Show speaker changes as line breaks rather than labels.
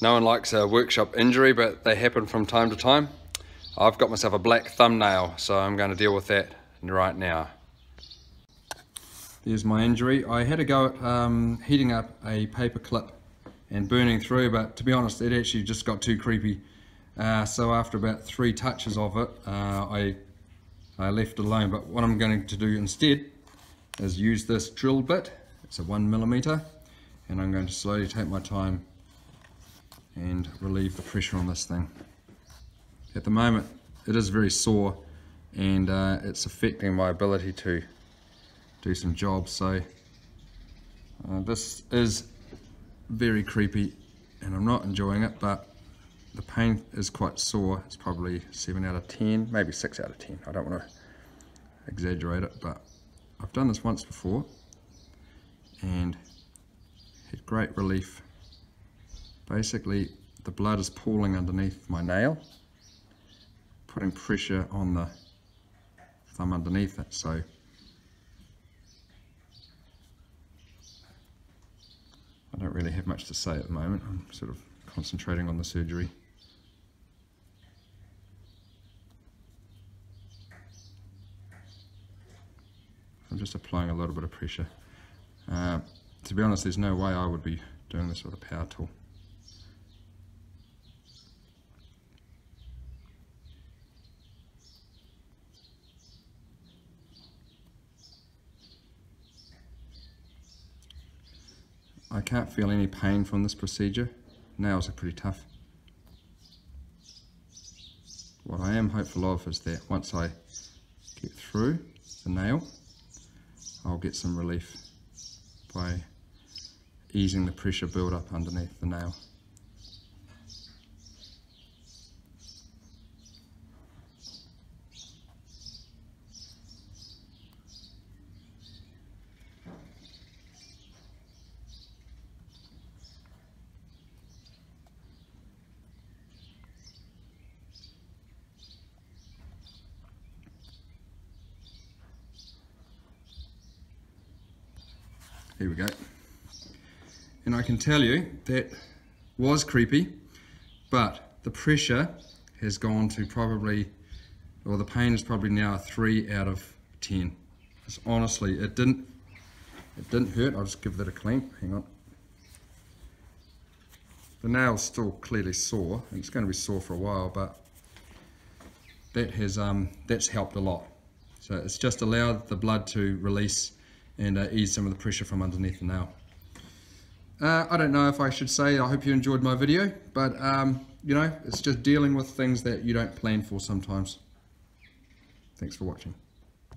No one likes a workshop injury, but they happen from time to time. I've got myself a black thumbnail, so I'm going to deal with that right now. There's my injury. I had a go at um, heating up a paper clip and burning through, but to be honest, it actually just got too creepy. Uh, so after about three touches of it, uh, I, I left it alone. But what I'm going to do instead is use this drill bit. It's a one millimeter, and I'm going to slowly take my time and relieve the pressure on this thing. At the moment it is very sore and uh, it's affecting my ability to do some jobs so uh, this is very creepy and I'm not enjoying it but the pain is quite sore. It's probably 7 out of 10 maybe 6 out of 10 I don't want to exaggerate it but I've done this once before and had great relief basically the blood is pooling underneath my nail putting pressure on the thumb underneath it. So I don't really have much to say at the moment. I'm sort of concentrating on the surgery. I'm just applying a little bit of pressure. Uh, to be honest there's no way I would be doing this with a power tool I can't feel any pain from this procedure. Nails are pretty tough. What I am hopeful of is that once I get through the nail, I'll get some relief by easing the pressure build up underneath the nail. Here we go. And I can tell you that was creepy, but the pressure has gone to probably, or the pain is probably now three out of 10. Because honestly, it didn't, it didn't hurt. I'll just give that a clean, hang on. The nail's still clearly sore, and it's going to be sore for a while, but that has, um, that's helped a lot. So it's just allowed the blood to release and uh, ease some of the pressure from underneath the nail. Uh, I don't know if I should say I hope you enjoyed my video, but um, you know, it's just dealing with things that you don't plan for sometimes. Thanks for watching.